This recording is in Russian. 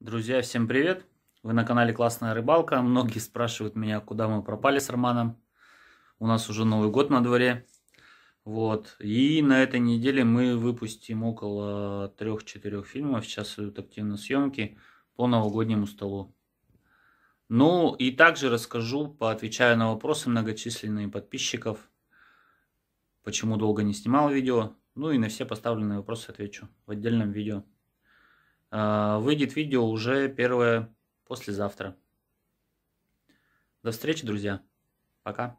Друзья, всем привет! Вы на канале Классная Рыбалка. Многие спрашивают меня, куда мы пропали с Романом. У нас уже Новый год на дворе. Вот. И на этой неделе мы выпустим около 3-4 фильмов. Сейчас идут активно съемки по новогоднему столу. Ну и также расскажу, поотвечаю на вопросы многочисленные подписчиков. Почему долго не снимал видео. Ну и на все поставленные вопросы отвечу в отдельном видео. А, выйдет видео уже первое послезавтра. До встречи, друзья. Пока.